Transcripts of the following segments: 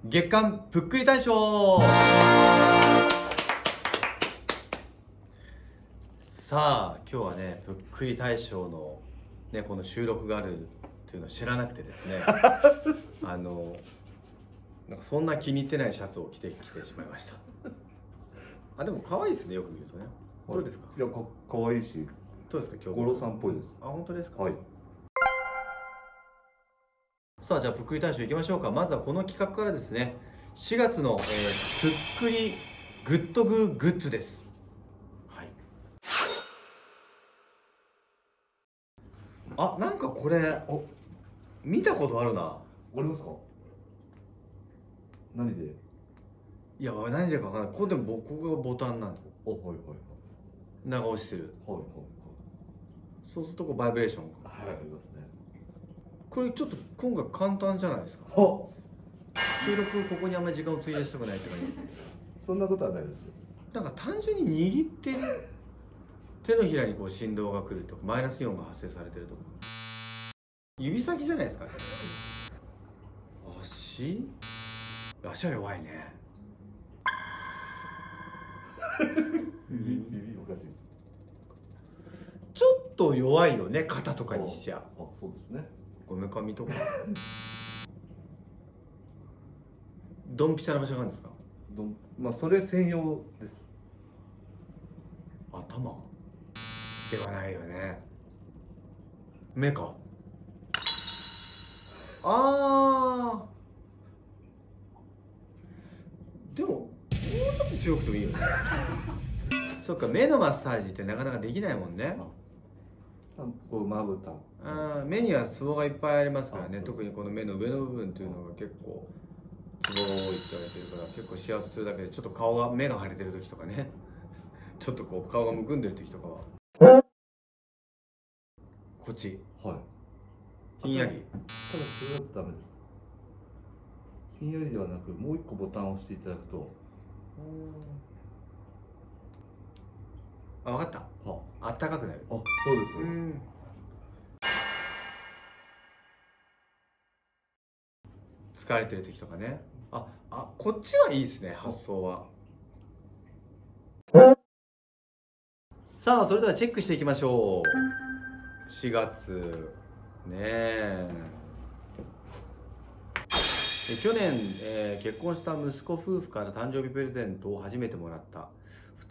月刊ぷっくり大賞。さあ今日はねぷっくり大賞のねこの収録があるっていうのを知らなくてですね。あのなんかそんな気に入ってないシャツを着てきてしまいました。あでも可愛いですねよく見るとね。どうですか？いやかかわいいし。どうですか今日五郎さんっぽいです。あ本当ですか？はいさあじゃあぷっくり大賞いきましょうか。まずはこの企画からですね。4月の、えー、ぷっくりグッドグーグッズです。はい。あなんかこれお見たことあるな。ありますか？何で？いや何でか分からない。ここでもここがボタンなんおはいはいはい。長押しする。はいはいそうするとこうバイブレーションはいはいあります。ねこれちょっと今回簡単じゃないですか？は収録ここにあんまり時間を費やしたくないって感じそんなことはないです。なんか単純に握ってる手のひらにこう振動が来るとかマイナスイオンが発生されてるとか。指先じゃないですか？足？足は弱いね。指指おかしいです。ちょっと弱いよね肩とかにしちゃ。あそうですねこめかみとか。ドンピシャな場所があるんですか？どんまあそれ専用です。頭？ではないよね。目か？あー。でももうちょっと強くてもいいよね。そっか目のマッサージってなかなかできないもんね。あこうまぶた。あー目にはツボがいっぱいありますからね。あ特にこの目の上の部分っていうのが結構ツボが多いって言われてるから結構幸せするだけでちょっと顔が目が腫れてる時とかね。ちょっとこう顔がむくんでる時とかは。こっち。はい。ひんやり。ただそれはダメです。ひんやりではなくもう一個ボタンを押していただくとあ分かった。はあ。ったかくなる。あそうです、うん。疲れてる時とかね。ああこっちはいいですね発想は。さあそれではチェックしていきましょう。4月。ねえ。え去年、えー結婚した息子夫婦から誕生日プレゼントを初めてもらった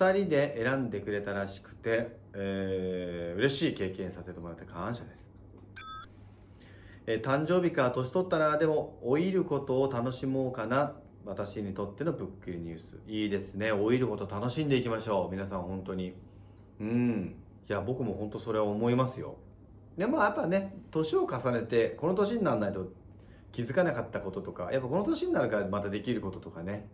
2人で選んでくれたらしくて、えー嬉しい経験させてもらって感謝です、えー誕生日か年取ったなでも老いることを楽しもうかな。私にとってのぶっくりニュース。いいですね。老いること楽しんでいきましょう。皆さん本当に。うん。いや僕も本当それは思いますよ。でもやっぱね年を重ねてこの年にならないと気づかなかったこととかやっぱこの年になるからまたできることとかね。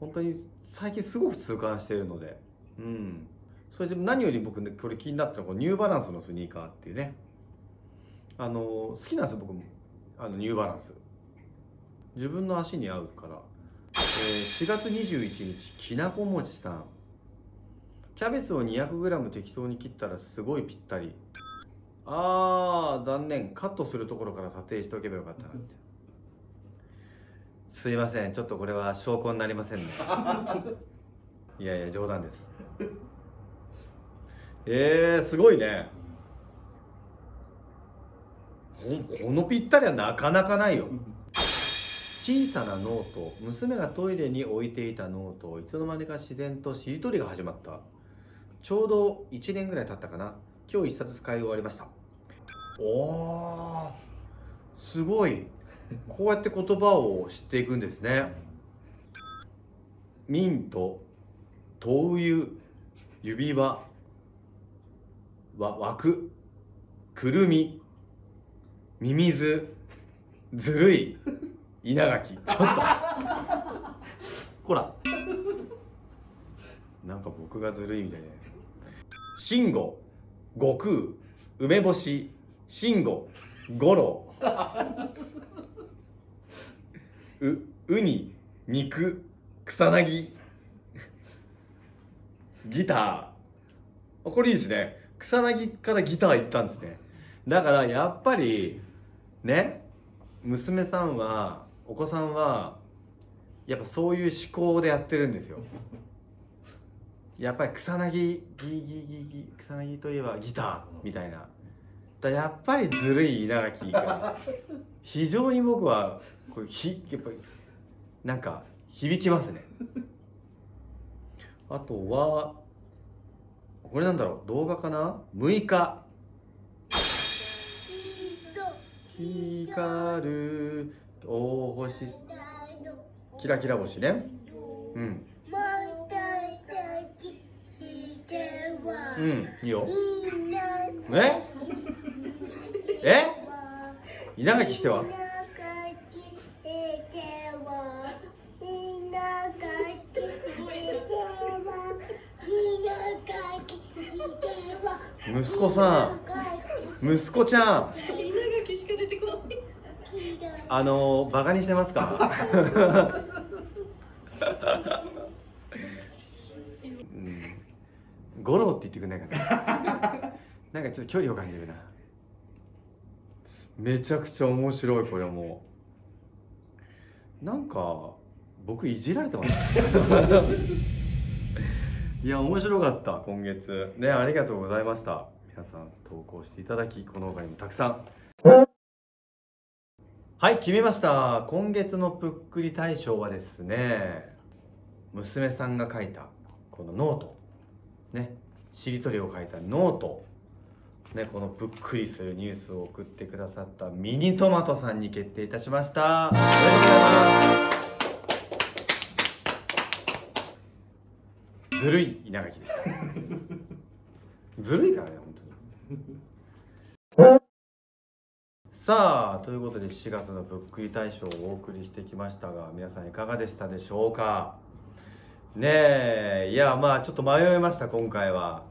本当に最近すごく痛感しているので。うん。それで何より僕ねこれ気になったのはニューバランスのスニーカーっていうね。あの好きなんですよ僕も。あのニューバランス自分の足に合うから、えー4月21日きなこもちさん。キャベツを 200g 適当に切ったらすごいぴったり。あー残念。カットするところから撮影しておけばよかったなって。すいません。ちょっとこれは証拠になりませんね。いやいや冗談です。えー、すごいね。このぴったりはなかなかないよ。小さなノート娘がトイレに置いていたノートいつの間にか自然としりとりが始まった。ちょうど1年ぐらい経ったかな。今日一冊使い終わりました。おーすごいこうやって言葉を知っていくんですね。ミント灯油指輪わ枠くるみミミズずるい稲垣。ちょっと。こら。なんか僕がずるいみたいな慎吾悟空梅干し慎吾五郎うウニ肉草薙。ギター。あこれいいですね。草薙からギター行ったんですね。だからやっぱりね娘さんはお子さんはやっぱそういう思考でやってるんですよ。やっぱり草薙ギギギギ草薙といえばギターみたいな。やっぱりずるい稲垣が。非常に僕はこれひやっぱりなんか響きますね。あとはこれなんだろう。動画かな？6日光る大星キラキラ星ねうんうんいいよええ？稲垣しては？息子さん。息子ちゃん。稲垣しか出てこないあのバカにしてますか？うん。ゴロって言ってくんないかな？なんかちょっと距離を感じるな。めちゃくちゃ面白いこれも。なんか僕いじられてます。いや面白かった今月。ねありがとうございました。皆さん投稿していただきこの他にもたくさん。はい決めました。今月のぷっくり大賞はですね娘さんが書いたこのノート。ねしりとりを書いたノート。ねこのぷっくりするニュースを送ってくださったミニトマトさんに決定いたしました。とうございます。ずるい稲垣でした。ずるいからね本当に。さあということで4月のぶっくり大賞をお送りしてきましたが皆さんいかがでしたでしょうか？ねえいやまあちょっと迷いました今回は。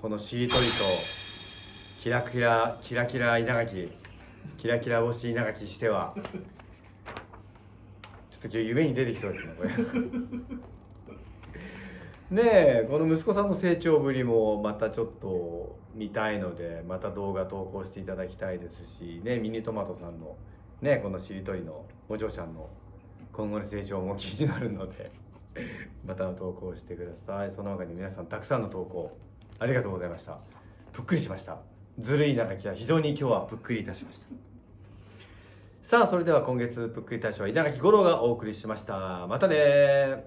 このしりとりとキラキラキラキラ稲垣キラキラ星稲垣してはちょっと今日夢に出てきそうですねこれ。ねえこの息子さんの成長ぶりもまたちょっと見たいのでまた動画投稿していただきたいですしねミニトマトさんのねこのしりとりのお嬢ちゃんの今後の成長も気になるので また投稿してください。その他に皆さんたくさんの投稿ありがとうございました。ぷっくりしましたずるい長きは非常に今日はぷっくりいたしました。さあそれでは今月ぷっくり大賞は稲垣吾郎がお送りしました。またね